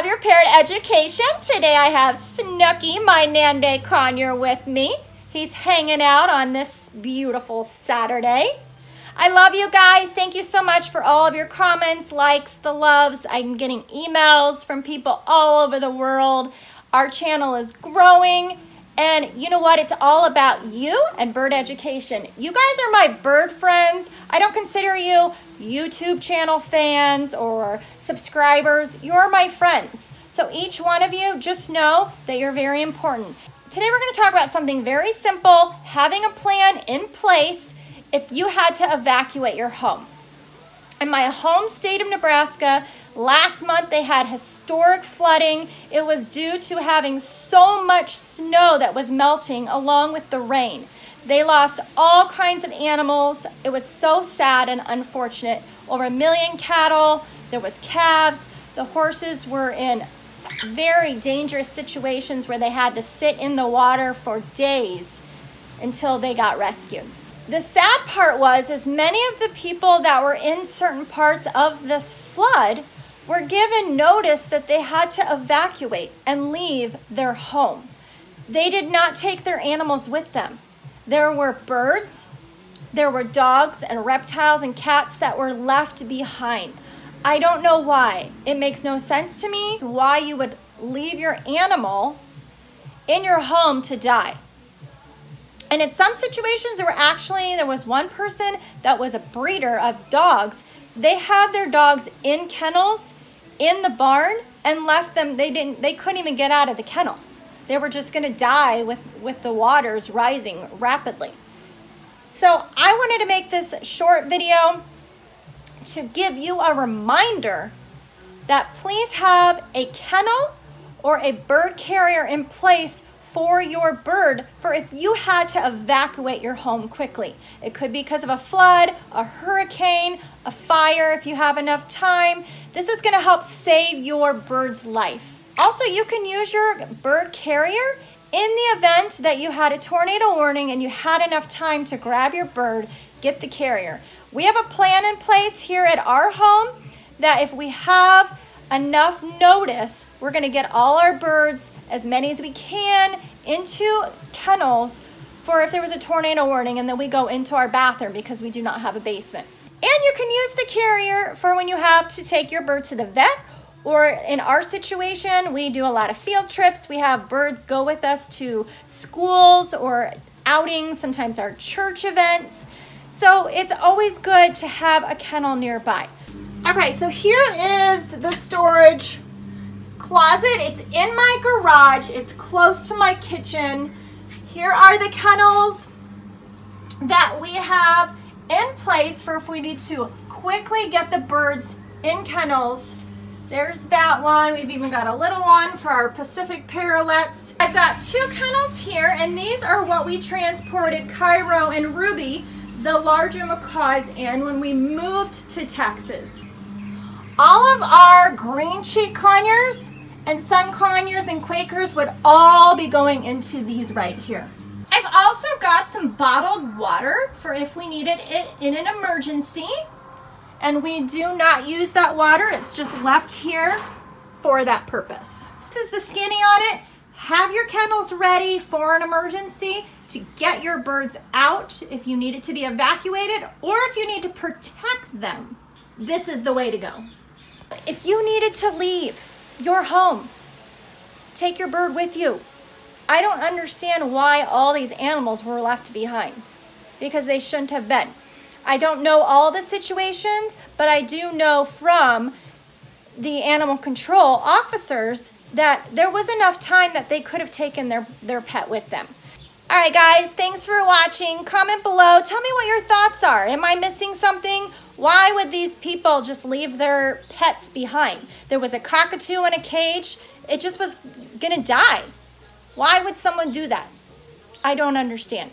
Education. Today I have Snooky, my Nanday conure, with me. He's hanging out on this beautiful Saturday. I love you guys. Thank you so much for all of your comments, likes, the loves. I'm getting emails from people all over the world. Our channel is growing. And you know what? It's all about you and bird education. You guys are my bird friends. I don't consider you YouTube channel fans or subscribers. You're my friends. So each one of you, just know that you're very important. Today we're going to talk about something very simple, having a plan in place if you had to evacuate your home. In my home state of Nebraska, last month they had historic flooding. It was due to having so much snow that was melting along with the rain. They lost all kinds of animals. It was so sad and unfortunate. Over a million cattle, there was calves. The horses were in very dangerous situations where they had to sit in the water for days until they got rescued. The sad part was is many of the people that were in certain parts of this flood were given notice that they had to evacuate and leave their home. They did not take their animals with them. There were birds, there were dogs and reptiles and cats that were left behind. I don't know why. It makes no sense to me why you would leave your animal in your home to die. And in some situations, there were actually, there was one person that was a breeder of dogs. They had their dogs in kennels in the barn and left them, they didn't, they couldn't even get out of the kennel. They were just gonna die with, with the waters rising rapidly. So I wanted to make this short video to give you a reminder that please have a kennel or a bird carrier in place for your bird for if you had to evacuate your home quickly. It could be because of a flood, a hurricane, a fire if you have enough time. This is gonna help save your bird's life. Also, you can use your bird carrier in the event that you had a tornado warning and you had enough time to grab your bird, get the carrier. We have a plan in place here at our home that if we have enough notice, we're gonna get all our birds, as many as we can, into kennels for if there was a tornado warning and then we go into our bathroom because we do not have a basement. And you can use the carrier for when you have to take your bird to the vet or in our situation, we do a lot of field trips. We have birds go with us to schools or outings, sometimes our church events. So it's always good to have a kennel nearby. Okay, so here is the storage closet. It's in my garage. It's close to my kitchen. Here are the kennels that we have in place for if we need to quickly get the birds in kennels. There's that one. We've even got a little one for our Pacific parrotlets. I've got two kennels here, and these are what we transported Cairo and Ruby the larger macaws in when we moved to Texas. All of our green cheek conures and sun conures and quakers would all be going into these right here. I've also got some bottled water for if we needed it in an emergency. And we do not use that water. It's just left here for that purpose. This is the skinny on it. Have your kennels ready for an emergency to get your birds out if you need it to be evacuated or if you need to protect them. This is the way to go. If you needed to leave your home, take your bird with you. I don't understand why all these animals were left behind because they shouldn't have been. I don't know all the situations, but I do know from the animal control officers that there was enough time that they could have taken their, their pet with them. All right, guys, thanks for watching. Comment below. Tell me what your thoughts are. Am I missing something? Why would these people just leave their pets behind? There was a cockatoo in a cage. It just was going to die. Why would someone do that? I don't understand.